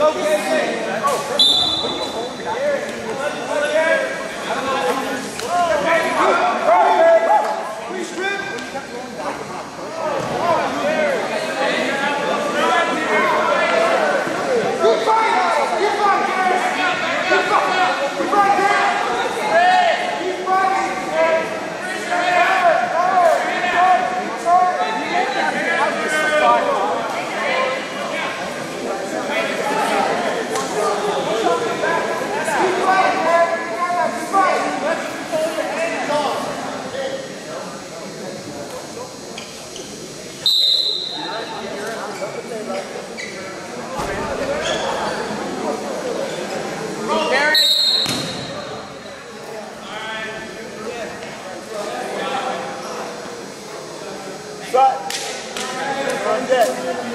Go, KJ. Oh, Right. Right there.